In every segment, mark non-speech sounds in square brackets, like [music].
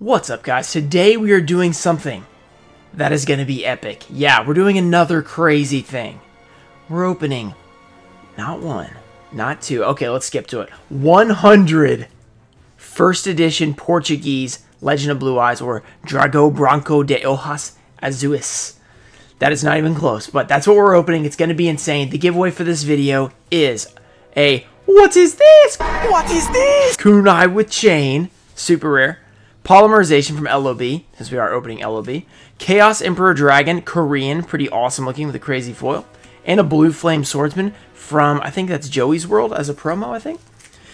What's up guys? Today we are doing something that is going to be epic. Yeah, we're doing another crazy thing. We're opening not one, not two. Okay, let's skip to it. 100 first edition Portuguese Legend of Blue Eyes or Drago Branco de Hojas Azuis. That is not even close, but that's what we're opening. It's going to be insane. The giveaway for this video is a What is this? What is this? Kunai with chain, super rare. Polymerization from LOB, since we are opening LOB. Chaos Emperor Dragon, Korean, pretty awesome looking with a crazy foil. And a Blue Flame Swordsman from, I think that's Joey's World as a promo, I think.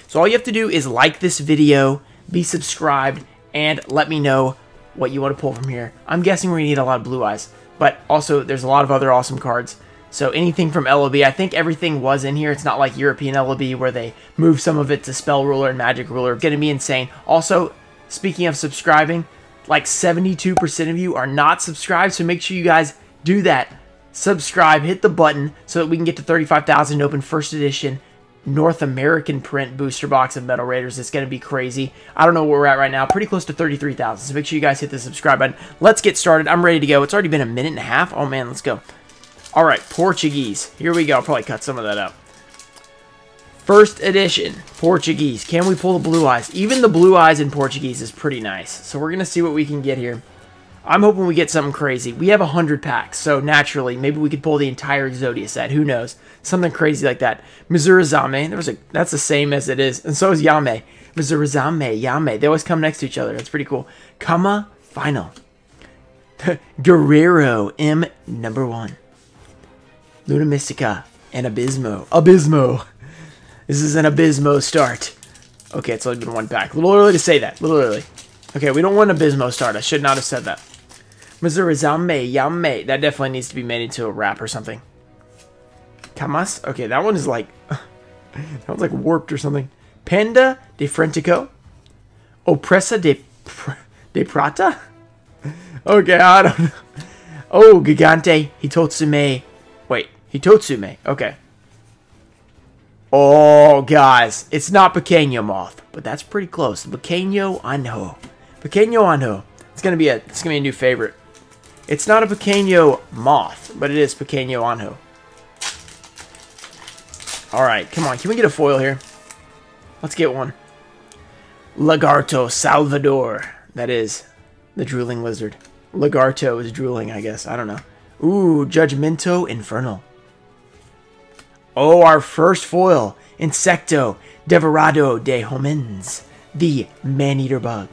So all you have to do is like this video, be subscribed, and let me know what you want to pull from here. I'm guessing to need a lot of Blue Eyes, but also there's a lot of other awesome cards. So anything from LOB, I think everything was in here. It's not like European LOB where they move some of it to Spell Ruler and Magic Ruler. Going to be insane. Also, Speaking of subscribing, like 72% of you are not subscribed, so make sure you guys do that. Subscribe, hit the button so that we can get to 35,000 open first edition North American print booster box of Metal Raiders. It's going to be crazy. I don't know where we're at right now. Pretty close to 33,000. So make sure you guys hit the subscribe button. Let's get started. I'm ready to go. It's already been a minute and a half. Oh, man, let's go. All right, Portuguese. Here we go. I'll probably cut some of that out. First edition, Portuguese. Can we pull the blue eyes? Even the blue eyes in Portuguese is pretty nice. So we're going to see what we can get here. I'm hoping we get something crazy. We have 100 packs, so naturally, maybe we could pull the entire Exodia set. Who knows? Something crazy like that. Mizurizame, there was a, that's the same as it is. And so is Yame. Mizurizame, Yame. They always come next to each other. That's pretty cool. Kama, final. [laughs] Guerrero, M, number one. Luna Mystica, and Abismo. Abismo. This is an Abismo start. Okay, it's only been one pack. A little early to say that. A little early. Okay, we don't want Abismo start. I should not have said that. Mizurizame Yame. That definitely needs to be made into a rap or something. Kamas? Okay, that one is like... [laughs] that one's like warped or something. Panda de Frentico. Opressa de... de Prata? [laughs] Okay, I don't know. Oh, Gigante Hitotsume. Wait, Hitotsume. Okay. Oh, guys, it's not Pequeño Moth, but that's pretty close. Pequeño Anjo. Pequeño Anjo. It's gonna be a it's gonna be a new favorite. It's not a Pequeño Moth, but it is Pequeño Anjo. Alright, come on, can we get a foil here? Let's get one. Lagarto Salvador. That is the drooling lizard. Lagarto is drooling, I guess. I don't know. Ooh, Judgmento Infernal. Oh, our first foil, Insecto Devorado de Homens, the Maneater Bug.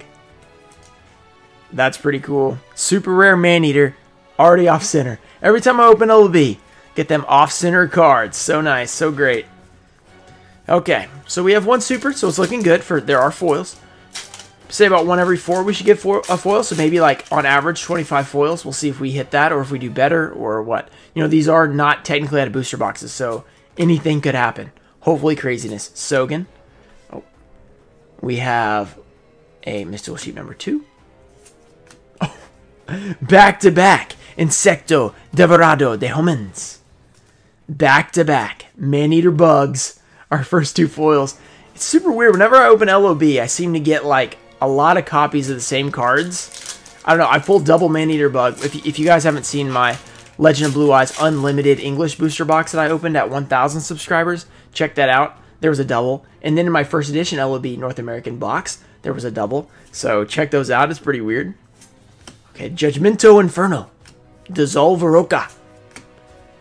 That's pretty cool. Super rare Maneater, already off center. Every time I open LB, get them off center cards. So nice, so great. Okay, so we have one super, so it's looking good for there are foils. Say about one every four we should get four, a foil, so maybe like on average 25 foils. We'll see if we hit that or if we do better or what. You know, these are not technically out of booster boxes, so anything could happen. Hopefully craziness. Sogen. Oh. We have a Mystical Sheep number two. Oh. [laughs] Back to back. Insecto Devorado de Homens. Back to back. Man-eater bugs. Our first two foils. It's super weird. Whenever I open LOB, I seem to get like a lot of copies of the same cards. I don't know. I pulled double Man-eater bug. If, if you guys haven't seen my Legend of Blue Eyes Unlimited English booster box that I opened at 1,000 subscribers. Check that out. There was a double. And then in my first edition LOB North American box, there was a double. So check those out. It's pretty weird. Okay, Judgmento Inferno. Dissolve Roca.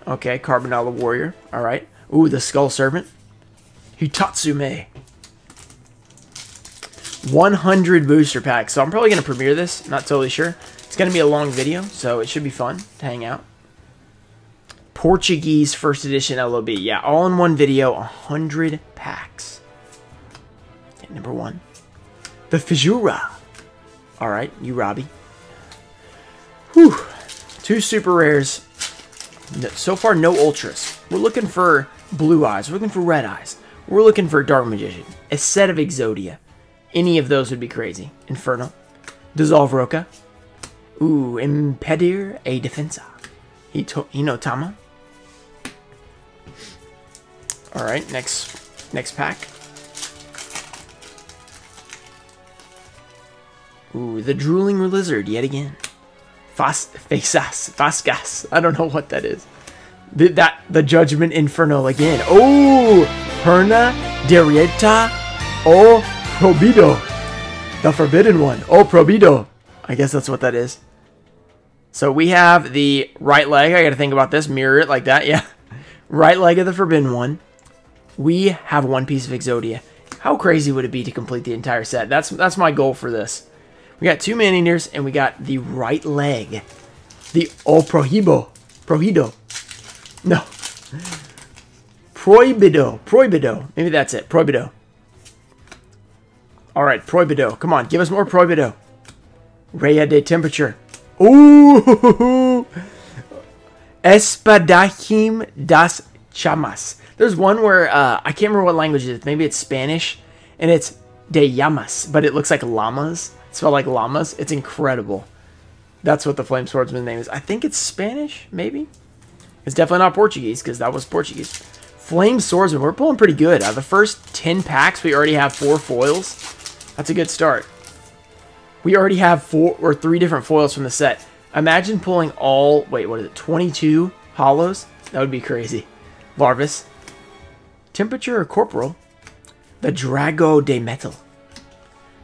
Okay, Karbonala Warrior. All right. Ooh, the Skull Servant. Hitotsume. 100 booster packs. So I'm probably going to premiere this. Not totally sure. It's going to be a long video, so it should be fun to hang out. Portuguese first edition LOB. Yeah, all in one video, 100 packs. Number one. The Fijura. All right, you Robbie. Whew. Two super rares. So far, no ultras. We're looking for blue eyes. We're looking for red eyes. We're looking for Dark Magician. A set of Exodia. Any of those would be crazy. Inferno. Dissolve Roca. Ooh, Impedir a Defensa. Hito Hinotama. All right, next next pack. Ooh, the drooling lizard yet again. Fas Fasas. Fasgas. I don't know what that is. The, that the Judgment Infernal again. Oh, Perna Derieta O Probido. The Forbidden One. Oh, Probido. I guess that's what that is. So we have the right leg. I got to think about this. Mirror it like that. Yeah. [laughs] Right leg of the Forbidden One. We have one piece of Exodia. How crazy would it be to complete the entire set? That's that's my goal for this. We got two Maneaters, and we got the right leg. The O Prohibo. Prohido. No. Prohibido. Prohibido. Maybe that's it. Prohibido. Alright, Prohibido. Come on, give us more Prohibido. Raya de temperature. Ooh! [laughs] Espadachim das Chamas. There's one where, uh, I can't remember what language it is. Maybe it's Spanish. And it's de llamas, but it looks like llamas. It's spelled like llamas. It's incredible. That's what the Flame Swordsman's name is. I think it's Spanish, maybe? It's definitely not Portuguese, because that was Portuguese. Flame Swordsman, we're pulling pretty good. The first 10 packs, we already have four foils. That's a good start. We already have four or three different foils from the set. Imagine pulling all, wait, what is it, 22 hollows? That would be crazy. Larvas. Temperature or Corporal. The Drago de Metal.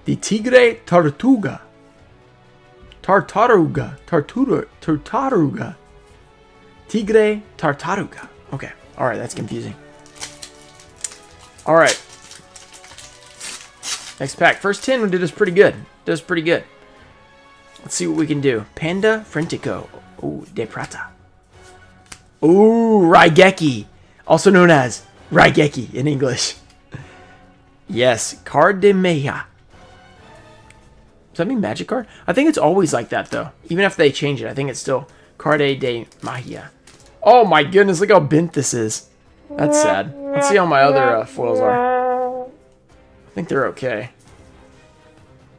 The Tigre Tortuga. Tartaruga. Tartaruga. Tigre Tartaruga. Okay. Alright, that's confusing. Alright. Next pack. First 10 we did us pretty good. Us pretty good. Let's see what we can do. Panda Frentico. De Prata. Ooh, Raigeki. Also known as Raigeki in English. Yes, Card de Meja. Does that mean magic card? I think it's always like that, though. Even if they change it, I think it's still Carde de Magia. Oh my goodness, look how bent this is. That's sad. Let's see how my other uh, foils are. I think they're okay.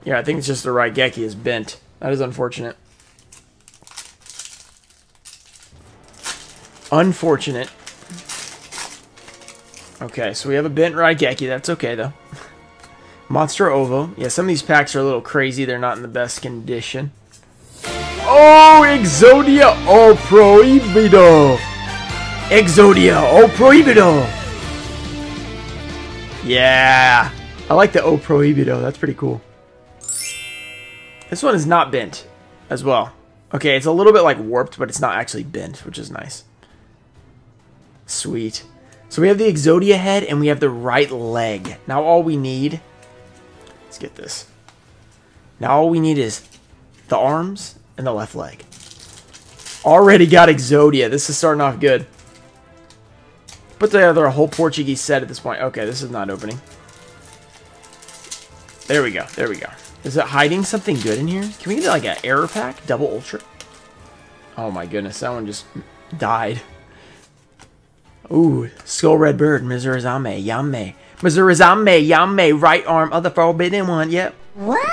Yeah, I think it's just the Raigeki is bent. That is unfortunate. Unfortunate. Okay, so we have a bent Raigeki. That's okay, though. [laughs] Monster Ovo. Yeah, some of these packs are a little crazy. They're not in the best condition. Oh, Exodia O Prohibido. Exodia O Prohibido. Yeah. I like the O Prohibido. That's pretty cool. This one is not bent as well. Okay, it's a little bit like warped, but it's not actually bent, which is nice. Sweet. So we have the Exodia head and we have the right leg. Now all we need... Let's get this. Now all we need is the arms and the left leg. Already got Exodia. This is starting off good. Put together a whole Portuguese set at this point. Okay, this is not opening. There we go. There we go. Is it hiding something good in here? Can we get like an error pack? Double ultra? Oh my goodness, that one just died. Ooh, Skull Red Bird, Mizurizame, Yame. Mizurizame, Yame, right arm of the Forbidden One, yep. What?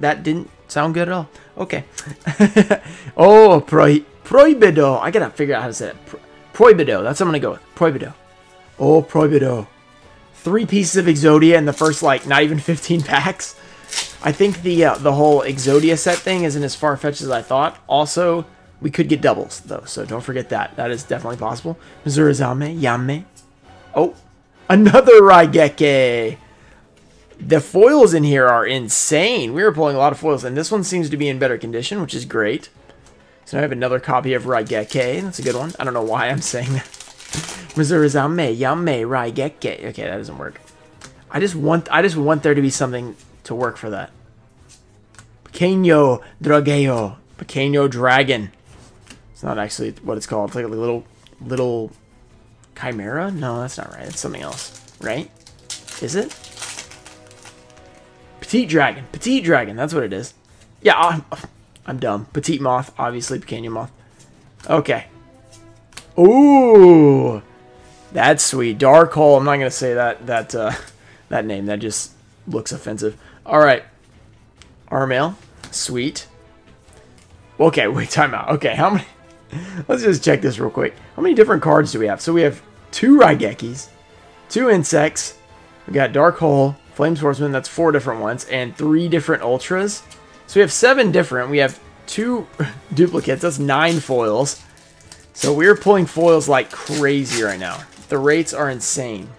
That didn't sound good at all. Okay. [laughs] oh, pro Prohibido. I gotta figure out how to say it. Pro Prohibido. That's what I'm gonna go with. Prohibido. Oh, Prohibido. Three pieces of Exodia in the first, like, not even [laughs] 15 packs. I think the uh, the whole Exodia set thing isn't as far-fetched as I thought. Also, we could get doubles, though, so don't forget that. That is definitely possible. Mizurizame, Yame. Oh, another Raigeki. The foils in here are insane. We were pulling a lot of foils, and this one seems to be in better condition, which is great. So now I have another copy of Raigeki. That's a good one. I don't know why I'm [laughs] saying that. Mizurizame, Yame, Raigeki. Okay, that doesn't work. I just want I just want there to be something to work for that. Pequeño Drageo. Pequeño Dragon. It's not actually what it's called. It's like a little little chimera? No, that's not right. It's something else. Right? Is it? Petite Dragon. Petite Dragon. That's what it is. Yeah, I'm, I'm dumb. Petite Moth. Obviously, Pequeño Moth. Okay. Ooh. That's sweet. Dark Hole. I'm not going to say that that uh, [laughs] that name. That just looks offensive. All right. Armaill. Sweet. Okay, [laughs] wait, time out. Okay, how many... [laughs] Let's just check this real quick. How many different cards do we have? So we have two Raigekis, two Insects, we got Dark Hole, Flame Swordsman, that's four different ones, and three different Ultras. So we have seven different. We have two [laughs] duplicates. That's nine foils. So we're pulling foils like crazy right now. The rates are insane.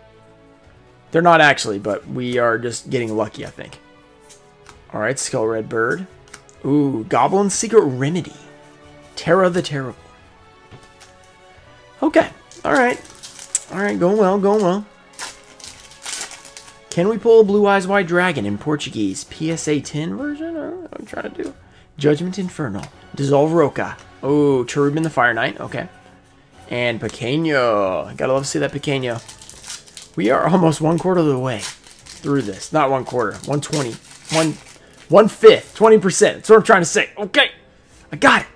They're not actually, but we are just getting lucky, I think. Alright, Skull Red Bird. Ooh, Goblin Secret Remedy. Terra the Terrible. Okay, alright. Alright, going well, going well. Can we pull a Blue Eyes White Dragon in Portuguese? PSA 10 version? I'm trying to do. Judgment Infernal. Dissolve Roca. Oh, Charubin the Fire Knight. Okay. And Pequeño. Gotta love to see that Pequeño. We are almost one quarter of the way through this. Not one quarter. 120. One, one fifth. 20%. That's what I'm trying to say. Okay. I got it.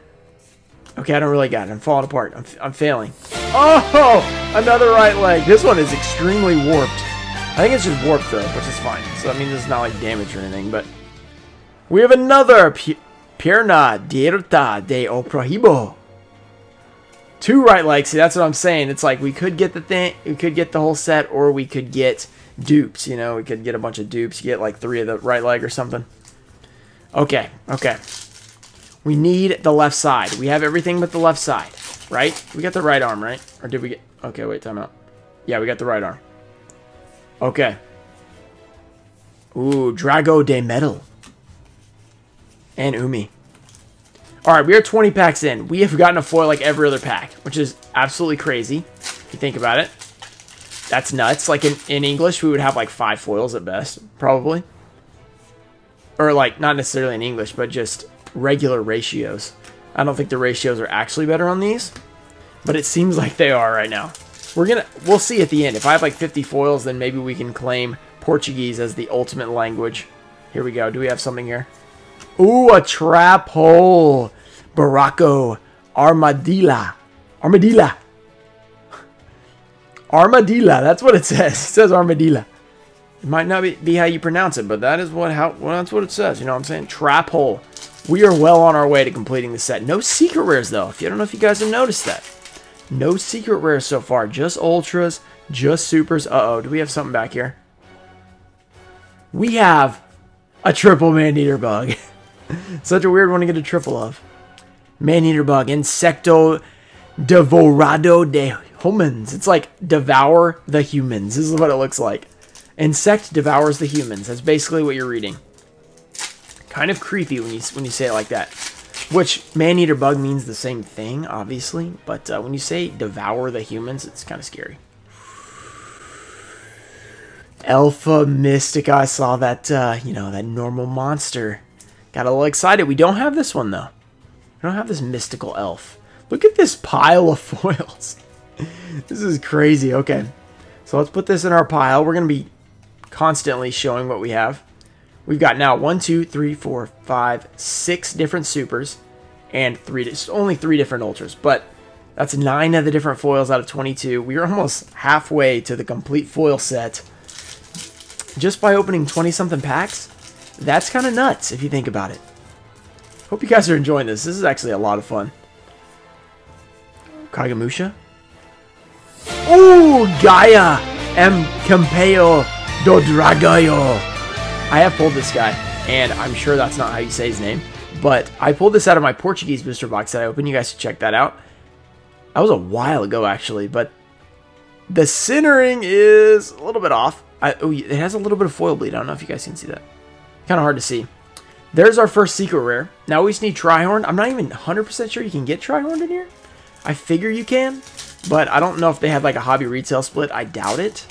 Okay, I don't really got it. I'm falling apart. I'm, I'm failing. Oh! Another right leg. This one is extremely warped. I think it's just warped, though, which is fine. So, I mean, it's not, like, damage or anything, but... We have another Pierna Dierta de Oprohibo. Two right legs. See, that's what I'm saying. It's like we could get the thing, we could get the whole set, or we could get dupes. You know, we could get a bunch of dupes. Get like three of the right leg or something. Okay, okay. We need the left side. We have everything but the left side, right? We got the right arm, right? Or did we get... Okay, wait, time out. Yeah, we got the right arm. Okay. Ooh, Drago de Metal. And Umi. Alright, we are 20 packs in. We have gotten a foil like every other pack, which is absolutely crazy, if you think about it. That's nuts. Like, in, in English, we would have like five foils at best, probably. Or, like, not necessarily in English, but just regular ratios. I don't think the ratios are actually better on these, but it seems like they are right now. We're gonna, we'll see at the end. If I have like 50 foils, then maybe we can claim Portuguese as the ultimate language. Here we go. Do we have something here? Ooh, a trap hole. Baracco Armadilla. Armadilla. [laughs] Armadilla. That's what it says. It says Armadilla. It might not be, be how you pronounce it, but that is what how well, that's what it says. You know what I'm saying? Trap hole. We are well on our way to completing the set. No secret rares, though. If you don't know if you guys have noticed that. No secret rares so far. Just ultras, just supers. Uh-oh, do we have something back here? We have a triple man-eater bug. [laughs] Such a weird one to get a triple of. Man-eater bug. Insecto devorado de humans. It's like devour the humans. This is what it looks like. Insect devours the humans. That's basically what you're reading. Kind of creepy when you when you say it like that. Which man-eater bug means the same thing, obviously, but uh, when you say devour the humans, it's kind of scary. Alpha Mystic, I saw that, uh, you know, that normal monster. Got a little excited. We don't have this one, though. We don't have this mystical elf. Look at this pile of [laughs] foils. this is crazy. Okay, so let's put this in our pile. We're going to be constantly showing what we have. We've got now one, two, three, four, five, six different supers, and three. only three different ultras, but that's nine of the different foils out of 22. We are almost halfway to the complete foil set just by opening 20 something packs. That's kind of nuts if you think about it. Hope you guys are enjoying this. This is actually a lot of fun. Kagemusha. Ooh, Gaia M. Campeo do Dragayo. I have pulled this guy, and I'm sure that's not how you say his name, but I pulled this out of my Portuguese booster box that I opened. You guys should check that out. That was a while ago, actually, but the centering is a little bit off. I, oh, it has a little bit of foil bleed. I don't know if you guys can see that. Kind of hard to see. There's our first secret rare. Now we just need Trihorn. I'm not even 100% sure you can get Trihorn in here. I figure you can, but I don't know if they have like a hobby retail split. I doubt it,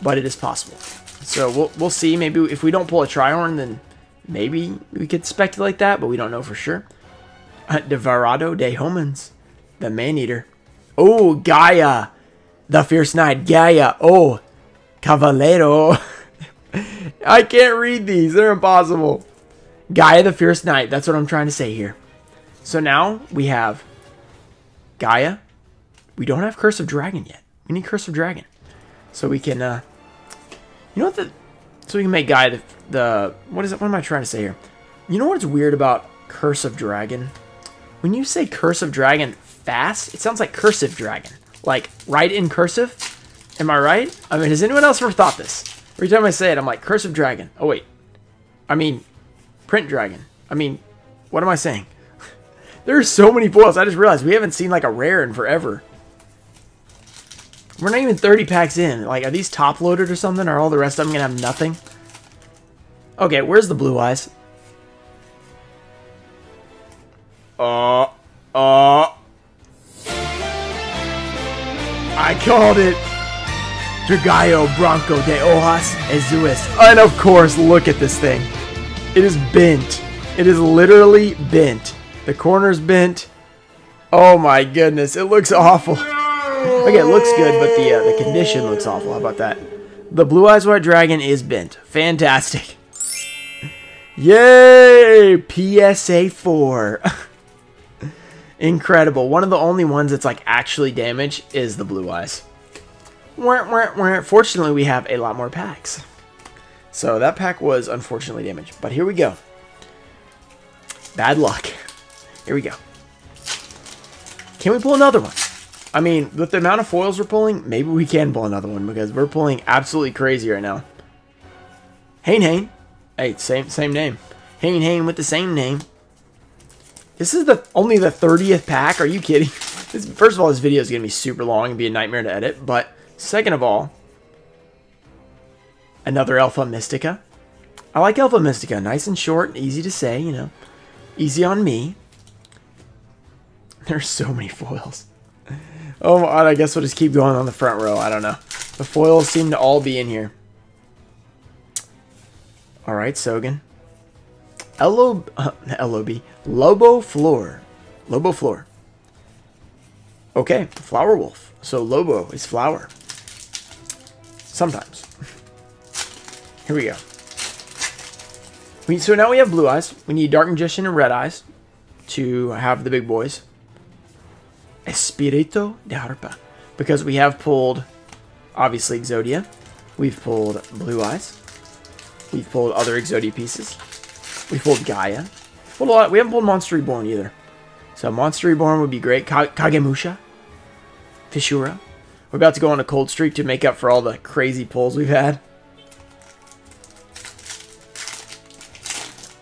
but it is possible. So we'll, we'll see. Maybe if we don't pull a Trihorn, then maybe we could speculate that, but we don't know for sure. Uh, Devorado de Homens, the Man-Eater. Oh, Gaia, the Fierce Knight. Gaia, oh, Cavallero. [laughs] I can't read these. They're impossible. Gaia, the Fierce Knight. That's what I'm trying to say here. So now we have Gaia. We don't have Curse of Dragon yet. We need Curse of Dragon. So we can uh, you know what the... So we can make Guy the, the... What is it? What am I trying to say here? You know what's weird about Curse of Dragon? When you say Curse of Dragon fast, it sounds like Cursive Dragon. Like, right in cursive? Am I right? I mean, has anyone else ever thought this? Every time I say it, I'm like, Curse of Dragon. Oh, wait. I mean, Print Dragon. I mean, what am I saying? [laughs] There's so many foils. I just realized we haven't seen like a rare in forever. We're not even 30 packs in. Like, are these top loaded or something? Are all the rest of them going to have nothing? Okay, where's the blue eyes? Uh, uh. I called it. Dragayo Bronco de Hojas Azules. And of course, look at this thing. It is bent. It is literally bent. The corner's bent. Oh my goodness, it looks awful. Okay, it looks good, but the uh, the condition looks awful. How about that? The Blue Eyes White Dragon is bent. Fantastic. [laughs] Yay! PSA 4. [laughs] Incredible. One of the only ones that's like actually damaged is the Blue Eyes. Fortunately, we have a lot more packs. So that pack was unfortunately damaged. But here we go. Bad luck. Here we go. Can we pull another one? I mean, with the amount of foils we're pulling, maybe we can pull another one because we're pulling absolutely crazy right now. Hain Hain. Hey, same same name. Hain Hain with the same name. This is the only the 30th pack. Are you kidding? [laughs] This, first of all, this video is going to be super long and be a nightmare to edit. But second of all, another Alpha Mystica. I like Alpha Mystica. Nice and short, and easy to say, you know. Easy on me. [laughs] There's so many foils. Oh, I guess we'll just keep going on the front row. I don't know. The foils seem to all be in here. Alright, Sogen. LOB, uh, LOB. Lobo Floor. Lobo Floor. Okay, Flower Wolf. So Lobo is flower. Sometimes. [laughs] Here we go. We, so now we have blue eyes. We need dark magician and red eyes to have the big boys. Espirito de Harpa. Because we have pulled, obviously, Exodia. We've pulled Blue Eyes. We've pulled other Exodia pieces. We've pulled Gaia. Pulled a lot. We haven't pulled Monster Reborn either. So Monster Reborn would be great. Ka Kagemusha. Fissura. We're about to go on a cold streak to make up for all the crazy pulls we've had.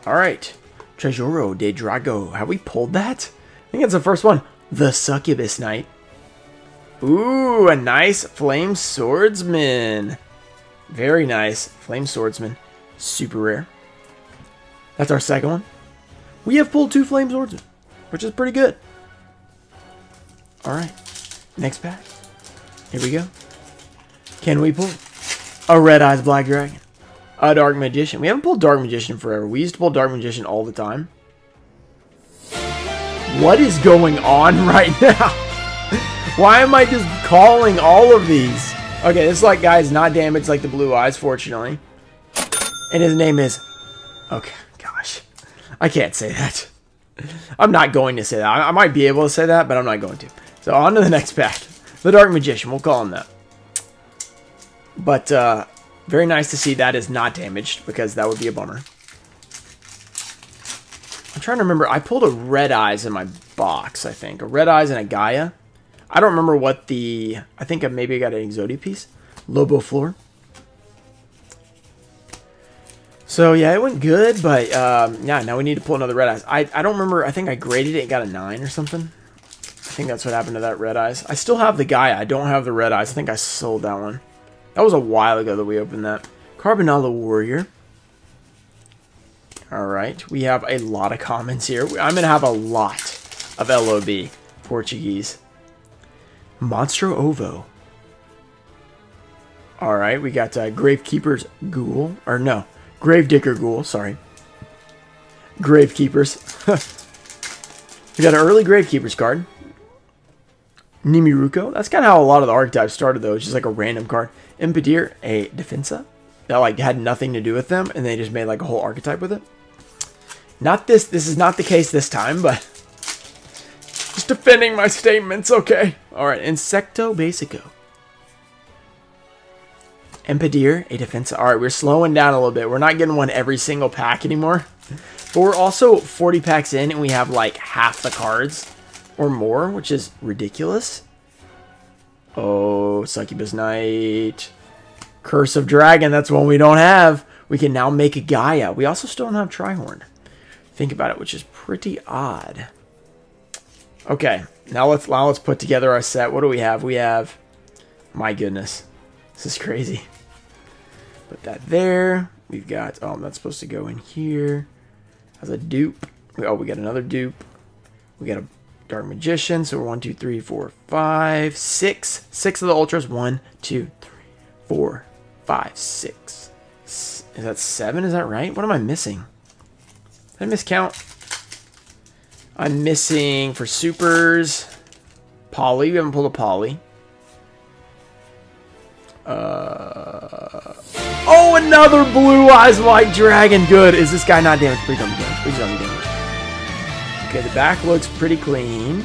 Alright. Tresoro de Drago. Have we pulled that? I think it's the first one. The Succubus Knight. Ooh, a nice Flame Swordsman. Very nice. Flame Swordsman. Super rare. That's our second one. We have pulled two Flame Swordsmen, which is pretty good. Alright. Next pack. Here we go. Can we pull? A Red Eyes Black Dragon. A Dark Magician. We haven't pulled Dark Magician forever. We used to pull Dark Magician all the time. What is going on [laughs] right now? Why am I just calling all of these? Okay, this like guy is not damaged like the blue eyes, fortunately. And his name is... Okay, gosh. I can't say that. I'm not going to say that. I, I might be able to say that, but I'm not going to. So on to the next pack. The Dark Magician, we'll call him that. But, uh, very nice to see that is not damaged, because that would be a bummer. I'm trying to remember. I pulled a Red Eyes in my box, I think. A Red Eyes and a Gaia. I don't remember what the... I think I maybe got an Exodia piece. Lobo Floor. So, yeah, it went good, but, um, yeah, now we need to pull another Red Eyes. I, I don't remember. I think I graded it and got a 9 or something. I think that's what happened to that Red Eyes. I still have the Gaia. I don't have the Red Eyes. I think I sold that one. That was a while ago that we opened that. Karbonala Warrior. Alright, we have a lot of comments here. I'm going to have a lot of LOB Portuguese. Monstro Ovo. Alright, we got uh, Gravekeeper's Ghoul. Or no, Gravedigger Ghoul, sorry. Gravekeepers. [laughs] we got an early Gravekeepers card. Nimiruko. That's kind of how a lot of the archetypes started, though. It's just like a random card. Impedir, a Defensa. That like had nothing to do with them, and they just made like a whole archetype with it. Not this, this is not the case this time, but just defending my statements, okay. All right, Insecto Basico. Empedir, a defense. All right, we're slowing down a little bit. We're not getting one every single pack anymore. But we're also 40 packs in, and we have like half the cards or more, which is ridiculous. Oh, Succubus Knight. Curse of Dragon, that's one we don't have. We can now make a Gaia. We also still don't have Trihorn. Think about it, which is pretty odd. Okay, now let's now let's put together our set. What do we have? We have, my goodness, this is crazy. Put that there. We've got oh, that's supposed to go in here as a dupe. Oh, we got another dupe. We got a dark magician. So we're one, two, three, four, five, six. Six of the ultras. One, two, three, four, five, six. Is that seven? Is that right? What am I missing? Did I miscount? I'm missing for supers. Polly. We haven't pulled a Polly. Uh, oh, another blue eyes white dragon. Good. Is this guy not damaged? Please don't be damaged. Please don't be damaged. Okay, the back looks pretty clean.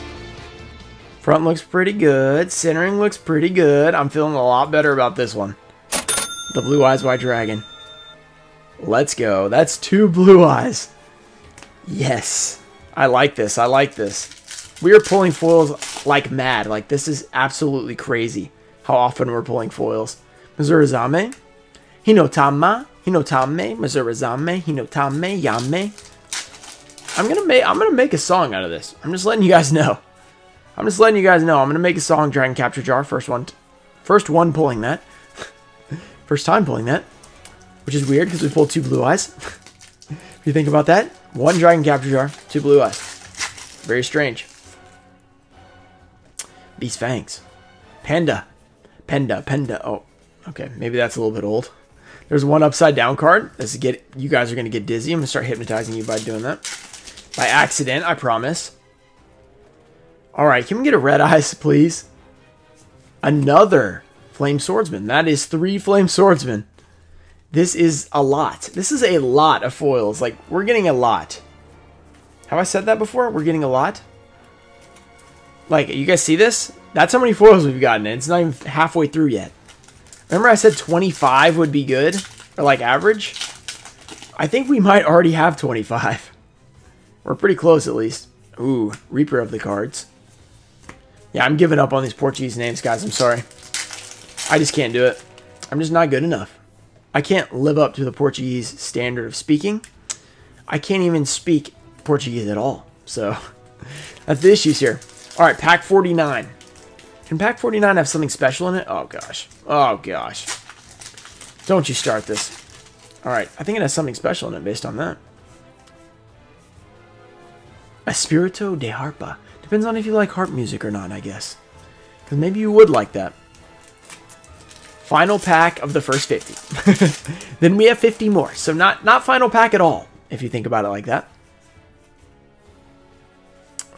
Front looks pretty good. Centering looks pretty good. I'm feeling a lot better about this one. The blue eyes white dragon. Let's go. That's two blue eyes. Yes. I like this. I like this. We are pulling foils like mad. Like, this is absolutely crazy how often we're pulling foils. Mizurizame. Hinotama. Hinotame. Mizurizame. Hinotame. Yame. I'm gonna make I'm gonna make a song out of this. I'm just letting you guys know. I'm just letting you guys know. I'm gonna make a song Dragon Capture Jar. First one first one pulling that. [laughs] first time pulling that. Which is weird because we pulled two blue eyes. [laughs] if you think about that. One Dragon Capture Jar, two blue eyes. Very strange. Beast Fangs. Panda. Panda, Panda. Oh, okay. Maybe that's a little bit old. There's one upside down card. This is get you guys are gonna get dizzy. I'm gonna start hypnotizing you by doing that. By accident, I promise. Alright, can we get a red [laughs] eyes, please? Another Flame Swordsman. That is three Flame Swordsmen. This is a lot. This is a lot of foils. Like, we're getting a lot. Have I said that before? We're getting a lot? Like, you guys see this? That's how many foils we've gotten. It's not even halfway through yet. Remember I said 25 would be good? Or like average? I think we might already have 25. We're pretty close at least. Ooh, Reaper of the cards. Yeah, I'm giving up on these Portuguese names, guys. I'm sorry. I just can't do it. I'm just not good enough. I can't live up to the Portuguese standard of speaking. I can't even speak Portuguese at all. So [laughs] that's the issues here. All right, pack 49. Can pack 49 have something special in it? Oh, gosh. Oh, gosh. Don't you start this. All right, I think it has something special in it based on that. Espirito de Harpa. Depends on if you like harp music or not, I guess. Because maybe you would like that. Final pack of the first 50. [laughs] then we have 50 more. So not, not final pack at all, if you think about it like that.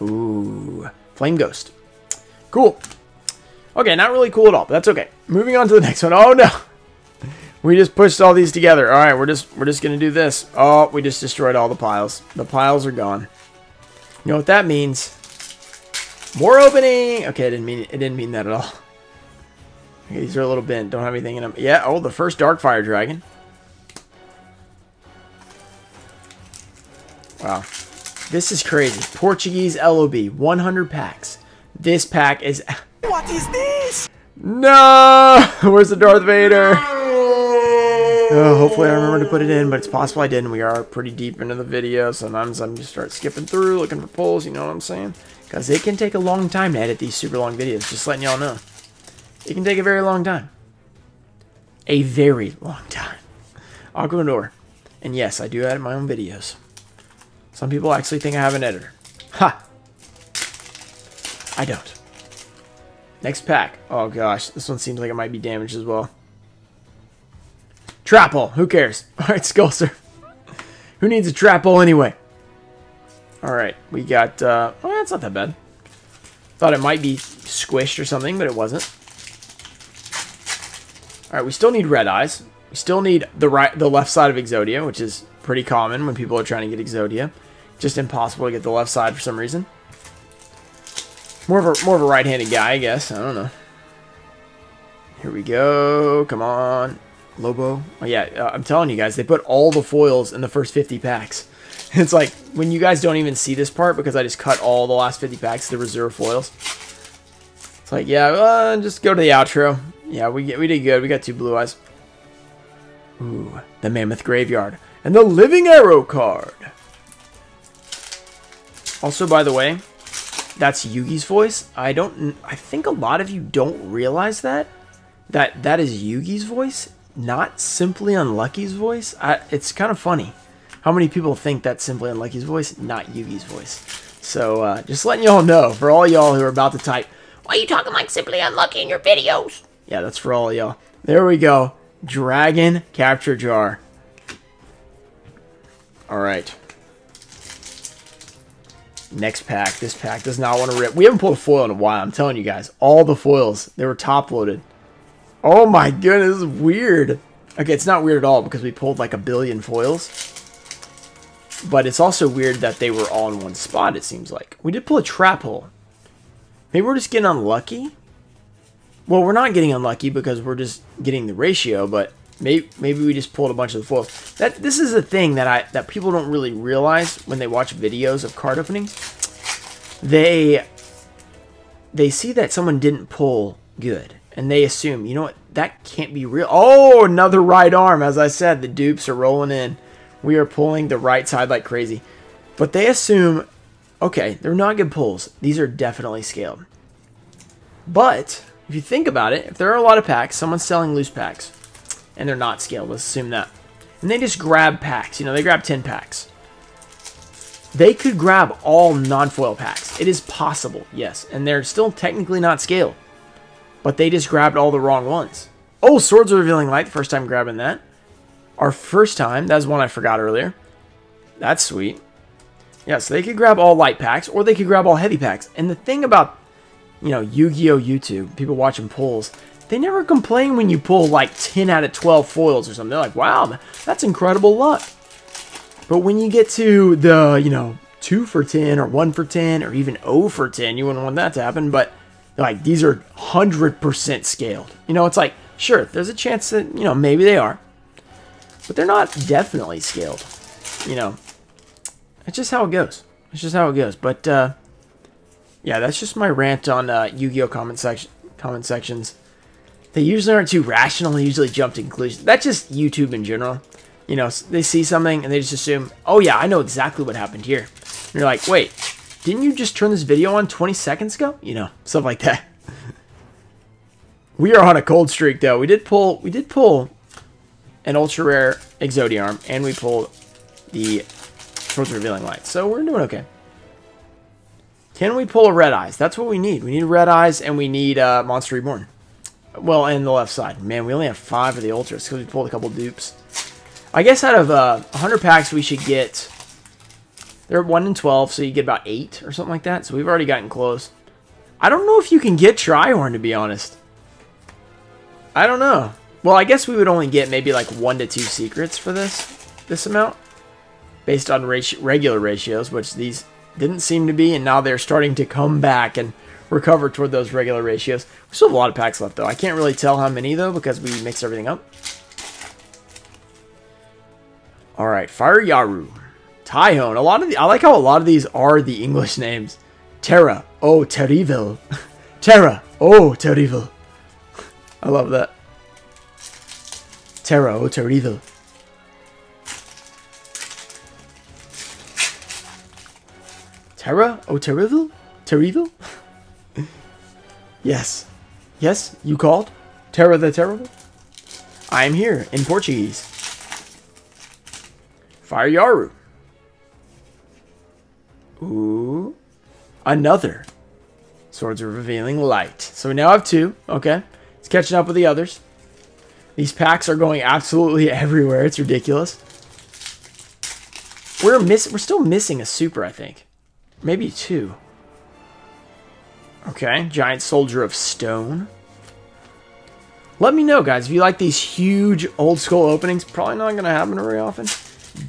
Ooh, Flame Ghost. Cool. Okay, not really cool at all, but that's okay. Moving on to the next one. Oh no. [laughs] We just pushed all these together. All right, we're just we're just going to do this. Oh, we just destroyed all the piles. The piles are gone. You know what that means? More opening. Okay, I didn't mean it didn't mean that at all. These are a little bent. Don't have anything in them. Yeah, oh, the first Darkfire Dragon. Wow. This is crazy. Portuguese LOB, 100 packs. This pack is... [laughs] What is this? No! [laughs] Where's the Darth Vader? Oh, hopefully I remember to put it in, but it's possible I didn't. We are pretty deep into the video. Sometimes I'm just start skipping through, looking for pulls, you know what I'm saying? Because it can take a long time to edit these super long videos, just letting y'all know. It can take a very long time. A very long time. Aquanor. And yes, I do edit my own videos. Some people actually think I have an editor. Ha! I don't. Next pack. Oh gosh, this one seems like it might be damaged as well. Trap. Who cares? [laughs] Alright, Skullser. Who needs a trap anyway? Alright, we got, uh, oh, that's not that bad. Thought it might be squished or something, but it wasn't. Alright, we still need red eyes. We still need the right, the left side of Exodia, which is pretty common when people are trying to get Exodia. Just impossible to get the left side for some reason. More of a more of a right-handed guy, I guess. I don't know. Here we go. Come on. Lobo. Oh, yeah, uh, I'm telling you guys, they put all the foils in the first 50 packs. [laughs] It's like, when you guys don't even see this part, because I just cut all the last 50 packs, the reserve foils. It's like, yeah, uh, just go to the outro. Yeah, we, we did good. We got two blue eyes. Ooh, the Mammoth Graveyard. And the Living Arrow card. Also, by the way, that's Yugi's voice. I don't. I think a lot of you don't realize that that that is Yugi's voice, not simply Unlucky's voice. I, it's kind of funny how many people think that's simply Unlucky's voice, not Yugi's voice. So uh, just letting y'all know for all y'all who are about to type, why are you talking like Simply Unlucky in your videos? Yeah, that's for all y'all. There we go. Dragon Capture Jar. Alright. Next pack. This pack does not want to rip. We haven't pulled a foil in a while. I'm telling you guys. All the foils. They were top loaded. Oh my goodness. This is weird. Okay, it's not weird at all because we pulled like a billion foils. But it's also weird that they were all in one spot, it seems like. We did pull a trap hole. Maybe we're just getting unlucky? Well, we're not getting unlucky because we're just getting the ratio, but maybe maybe we just pulled a bunch of the foils. That this is a thing that I that people don't really realize when they watch videos of card openings. They they see that someone didn't pull good, and they assume, you know what, that can't be real. Oh, another right arm. As I said, the dupes are rolling in. We are pulling the right side like crazy. But they assume, okay, they're not good pulls. These are definitely scaled. But if you think about it, if there are a lot of packs, someone's selling loose packs, and they're not scaled, let's assume that. And they just grab packs, you know, they grab 10 packs. They could grab all non-foil packs. It is possible, yes. And they're still technically not scaled. But they just grabbed all the wrong ones. Oh, Swords of Revealing Light, first time grabbing that. Our first time, that was one I forgot earlier. That's sweet. Yeah, so they could grab all light packs, or they could grab all heavy packs. And the thing about you know, Yu-Gi-Oh! YouTube, people watching pulls, they never complain when you pull like 10 out of 12 foils or something. They're like, wow, that's incredible luck. But when you get to the, you know, 2 for 10 or 1 for 10 or even 0 for 10, you wouldn't want that to happen. But like, these are 100% scaled. You know, it's like, sure, there's a chance that, you know, maybe they are. But they're not definitely scaled. You know, it's just how it goes. It's just how it goes. But, uh, yeah, that's just my rant on uh, Yu-Gi-Oh comment section comment sections. They usually aren't too rational. They usually jump to conclusions. That's just YouTube in general. You know, they see something and they just assume, oh yeah, I know exactly what happened here. And you're like, wait, didn't you just turn this video on 20 seconds ago? You know, [laughs] stuff like that. we are on a cold streak though. We did pull, we did pull an ultra rare Exodia arm, and we pulled the Swords Revealing Light. So we're doing okay. Can we pull a Red Eyes? That's what we need. We need Red Eyes and we need uh, Monster Reborn. Well, and the left side. Man, we only have five of the Ultras because we pulled a couple dupes. I guess out of uh, 100 packs, we should get... They're 1 in 12, so you get about 8 or something like that. So we've already gotten close. I don't know if you can get Trihorn, to be honest. I don't know. Well, I guess we would only get maybe like 1 to 2 secrets for this, this amount. Based on ratio, regular ratios, which these didn't seem to be, and now they're starting to come back and recover toward those regular ratios. We still have a lot of packs left, though. I can't really tell how many, though, because we mix everything up. Alright, Fire Yaru. Tyhone. A lot of the, I like how a lot of these are the English names. Terra. Oh, terrible. [laughs] Terra. Oh, terrible. I love that. Terra. Oh, terrible. Terra? Oh, Terrible? Terrible? [laughs] yes. Yes, you called? Terra the Terrible? I am here, in Portuguese. Fire Yaru. Ooh. Another. Swords of Revealing Light. So we now have two. Okay. It's catching up with the others. These packs are going absolutely [laughs] everywhere. It's ridiculous. We're miss we're still missing a super, I think. Maybe two. Okay, Giant Soldier of Stone. Let me know, guys, if you like these huge old school openings. Probably not going to happen very often.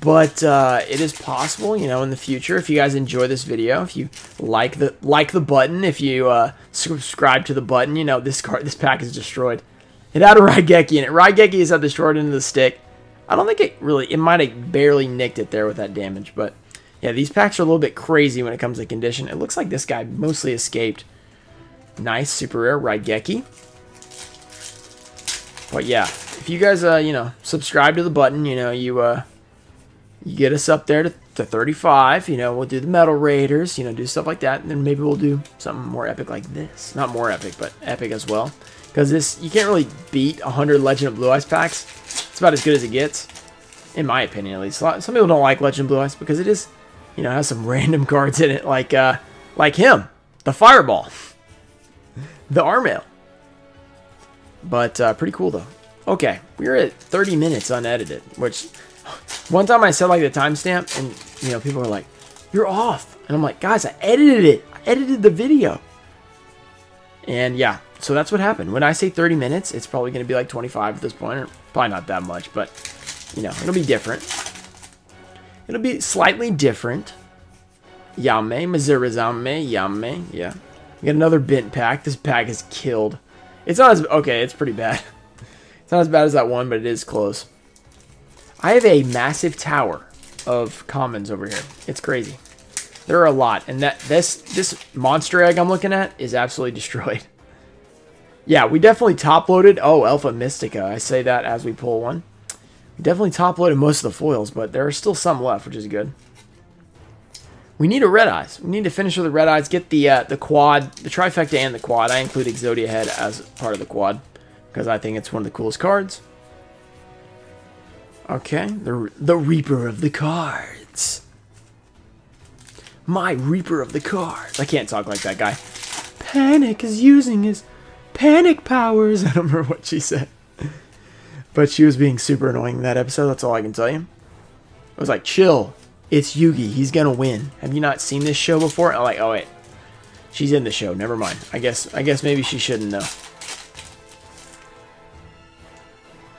But uh, it is possible, you know, in the future. If you guys enjoy this video, if you like the like the button, if you uh, subscribe to the button, you know this card, this pack is destroyed. It had a [laughs] Raigeki in it. Raigeki is destroyed into the stick. I don't think it really. It might have barely nicked it there with that damage, but yeah, these packs are a little bit crazy when it comes to condition. It looks like this guy mostly escaped. Nice, super rare, Raigeki. But yeah, if you guys, uh, you know, subscribe to the button, you know, you, uh, you get us up there to to 35. You know, we'll do the Metal Raiders, you know, do stuff like that. And then maybe we'll do something more epic like this. Not more epic, but epic as well. Because this, you can't really beat 100 Legend of Blue Eyes packs. It's about as good as it gets. In my opinion, at least. Some people don't like Legend of Blue Eyes because it is, you know, has some random cards in it. Like, uh, like him. The Fireball. the Armaill. But, uh, pretty cool, though. Okay, we're at 30 minutes unedited, which one time I said like the timestamp, and you know people were like, "You're off," and I'm like, "Guys, I edited it. I edited the video." And yeah, so that's what happened. When I say 30 minutes, it's probably going to be like 25 at this point, or probably not that much, but you know, it'll be different. It'll be slightly different. Yame, Mizurizame, Yame, yeah. We got another bent pack. This pack is killed. It's not as okay. It's pretty bad. [laughs] It's not as bad as that one, but it is close. I have a massive tower of commons over here. It's crazy. There are a lot, and that this this monster egg I'm looking at is absolutely [laughs] destroyed. Yeah, we definitely top loaded. Oh, Alpha Mystica. I say that as we pull one. Definitely top loaded most of the foils, but there are still some left, which is good. We need a red eyes. We need to finish with the red eyes. Get the uh, the quad, the trifecta, and the quad. I include Exodia Head as part of the quad because I think it's one of the coolest cards. Okay, the the Reaper of the cards. My Reaper of the cards. I can't talk like that guy. Panik is using his panic powers. [laughs] I don't remember what she said. But she was being super annoying in that episode. That's all I can tell you. I was like, chill. It's Yugi. He's to win. Have you not seen this show before? I'm like, oh, wait. She's in the show. Never mind. I guess I guess maybe she shouldn't know.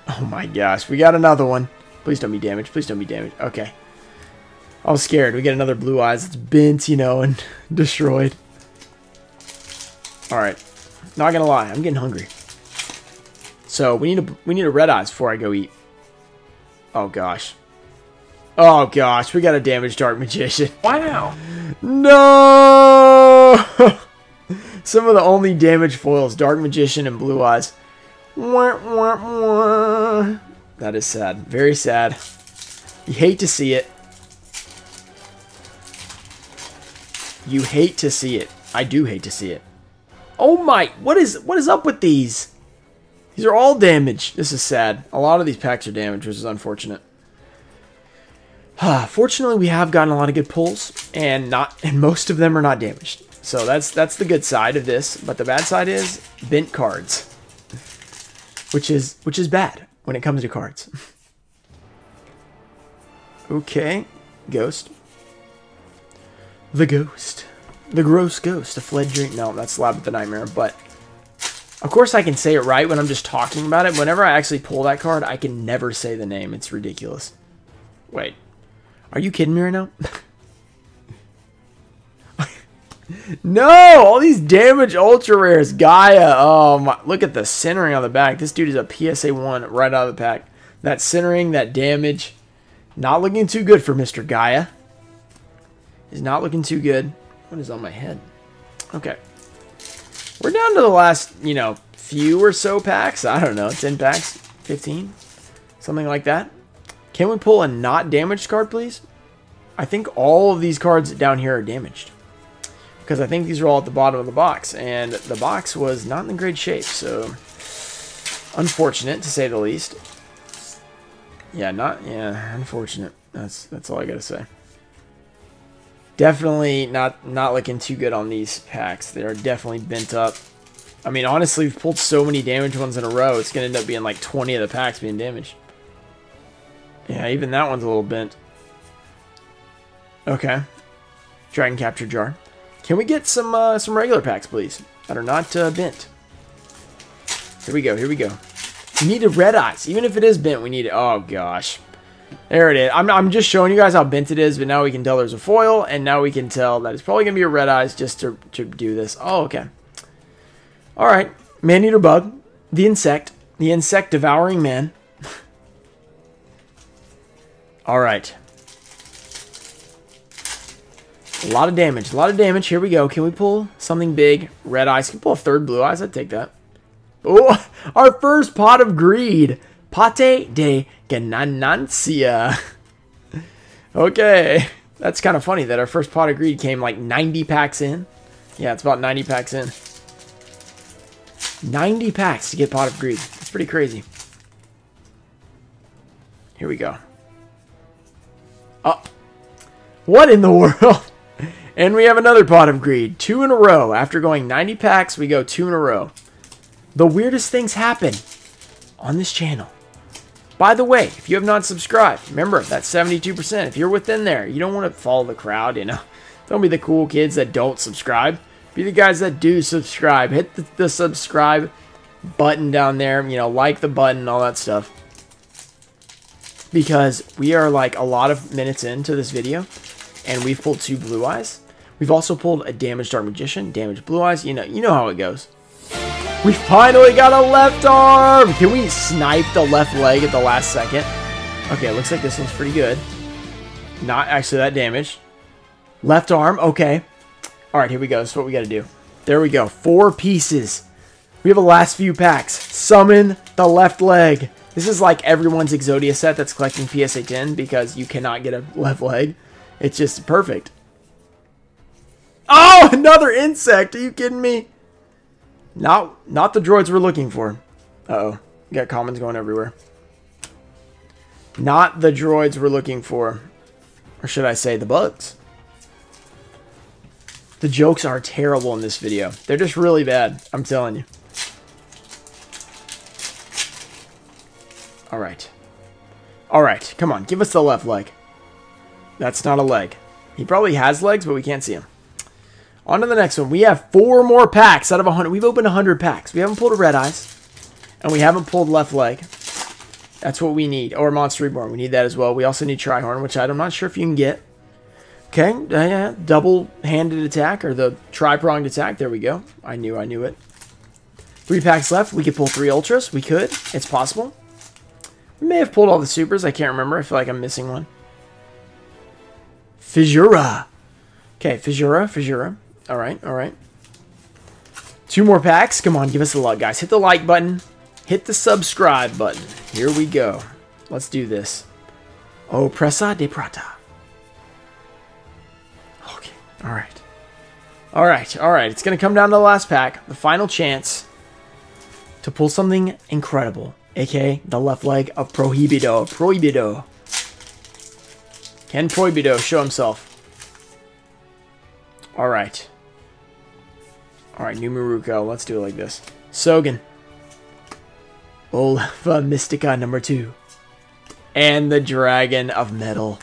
Oh my gosh. We got another one. Please don't be damaged. Please don't be damaged. Okay. I was scared. We get another blue eyes. It's bent, you know, and [laughs] destroyed. Alright. Not gonna lie. I'm getting hungry. So we need a we need a red eyes before I go eat. Oh gosh. Oh gosh, we got a damaged dark magician. [laughs] Wow. No! [laughs] Some of the only damaged foils, dark magician and blue eyes. Wah, wah, wah. That is sad. Very sad. You hate to see it. You hate to see it. I do hate to see it. Oh my, what is what is up with these? These are all damaged. This is sad. A lot of these packs are damaged, which is unfortunate. [sighs] Fortunately, we have gotten a lot of good pulls, and not [laughs] and most of them are not damaged. So that's that's the good side of this. But the bad side is bent cards, which is which is bad when it comes to cards. [laughs] okay, ghost. The ghost. The gross ghost. A fled dream. No, that's Slab with the Nightmare, but of course I can say it right when I'm just talking about it. Whenever I actually pull that card, I can never say the name. It's ridiculous. Wait. Are you kidding me right now? [laughs] no! All these damage ultra rares. Gaia. Oh my. Look at the centering on the back. This dude is a PSA 1 right out of the pack. That centering, that damage. Not looking too good for Mr. Gaia. Is not looking too good. What is on my head? Okay. We're down to the last, you know, few or so packs. I don't know, 10 packs, 15, something like that. Can we pull a not damaged card, please? I think all of these cards down here are damaged. Because I think these are all at the bottom of the box. And the box was not in great shape, so... Unfortunate, to say the least. Yeah, not... Yeah, unfortunate. That's, that's all I gotta say. Definitely not, not looking too good on these packs. They're definitely bent up. I mean, honestly, we've pulled so many damaged ones in a row, it's going to end up being like 20 of the packs being damaged. Yeah, even that one's a little bent. Okay. Dragon Capture Jar. Can we get some uh, some regular packs, please? That are not uh, bent. Here we go, here we go. We need a red eyes. Even if it is bent, we need it. Oh, gosh. There it is. I'm, I'm just showing you guys how bent it is, but now we can tell there's a foil, and now we can tell that it's probably going to be a red eyes just to, to do this. Oh, okay. Alright. Man-eater bug. The insect. The insect devouring man. [laughs] Alright. A lot of damage. A lot of damage. Here we go. Can we pull something big? Red eyes. Can we pull a third blue eyes? I'd take that. Oh, [laughs] our first pot of greed. Pate de Ganancia. [laughs] okay. That's kind of funny that our first pot of greed came like 90 packs in. Yeah, it's about 90 packs in. 90 packs to get pot of greed. It's pretty crazy. Here we go. Oh. What in the [laughs] world? And we have another pot of greed. Two in a row. After going 90 packs, we go two in a row. The weirdest things happen on this channel. By the way, if you have not subscribed, remember that 72%. If you're within there, you don't want to follow the crowd, you know. [laughs] Don't be the cool kids that don't subscribe. Be the guys that do subscribe. Hit the, the subscribe button down there, you know, like the button, all that stuff. Because we are like a lot of minutes into this video, and we've pulled two blue eyes. We've also pulled a damaged dark magician, damaged blue eyes. You know, you know how it goes. We finally got a left arm! Can we snipe the left leg at the last second? Okay, looks like this one's pretty good. Not actually that damaged. Left arm, okay. Alright, here we go. This is what we gotta do. There we go. Four pieces. We have a last few packs. Summon the left leg. This is like everyone's Exodia set that's collecting PSA 10 because you cannot get a left leg. It's just perfect. Oh, [laughs] another insect. Are you kidding me? Not not the droids we're looking for. Uh-oh. Got commons going everywhere. Not the droids we're looking for. Or should I say the bugs. The jokes are terrible in this video. They're just really bad. I'm telling you. Alright. Alright, come on. Give us the left leg. That's not a leg. He probably has legs, but we can't see him. On to the next one. We have four more packs out of 100. We've opened 100 packs. We haven't pulled a Red Eyes. And we haven't pulled Left Leg. That's what we need. Or Monster Reborn. We need that as well. We also need Tri-Horn, which I'm not sure if you can get. Okay. Double-handed attack, or the tri-pronged attack. There we go. I knew I knew it. Three packs left. We could pull three Ultras. We could. It's possible. We may have pulled all the Supers. I can't remember. I feel like I'm missing one. Fissura. Okay, Fissura, Fissura. All right, all right. Two more packs. Come on, give us a luck, guys. Hit the like button. Hit the subscribe button. Here we go. Let's do this. Oh, Presa de Prata. Okay, all right. All right, all right. It's going to come down to the last pack. The final chance to pull something incredible. A.K.A. the left leg of Proibido. Proibido. Can Proibido show himself? All right. Alright, Nemuriko. Let's do it like this. Sogen. Olfa uh, Mystica number two. And the Dragon of Metal.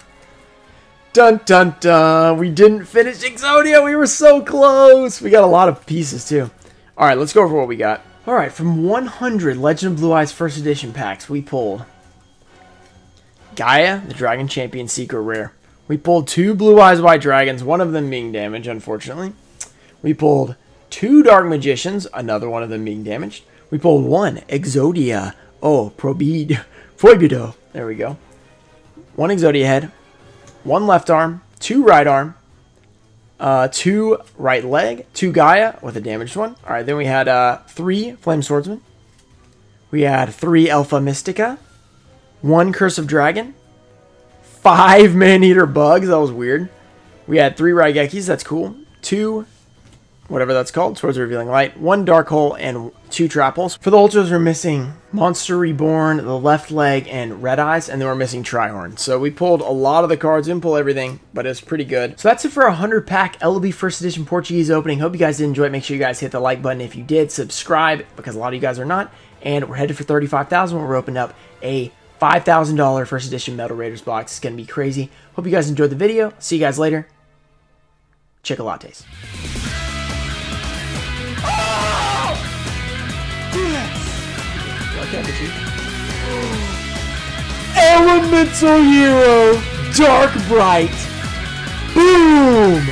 Dun dun dun. We didn't finish Exodia. We were so close. We got a lot of pieces too. Alright, let's go over what we got. Alright, from 100 Legend of Blue Eyes first edition packs, we pulled Gaia, the Dragon Champion Secret Rare. We pulled two Blue Eyes White Dragons, one of them being damaged, unfortunately. We pulled two Dark Magicians, another one of them being damaged. We pulled one Exodia. Oh, Probid, Proibido. There we go. One Exodia head, one left arm, two right arm, uh, two right leg, two Gaia with a damaged one. All right, then we had uh, three Flame Swordsman. We had three Alpha Mystica, one Curse of Dragon, five Man Eater Bugs. That was weird. We had three Raigekis. That's cool. Two whatever that's called, towards revealing light, one dark hole, and two trap holes. For the ultras, we're missing Monster Reborn, the left leg, and Red Eyes, and then we're missing Trihorn. So we pulled a lot of the cards, didn't pull everything, but it's pretty good. So that's it for a 100 pack LB First Edition Portuguese opening. Hope you guys did enjoy it. Make sure you guys hit the like button if you did, subscribe, because a lot of you guys are not, and we're headed for 35,000 when we're opening up a $5,000 First Edition Metal Raiders box. It's going to be crazy. Hope you guys enjoyed the video. See you guys later. Chocolates. Elemental Hero, Dark Bright. Boom!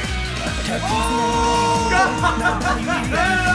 [laughs]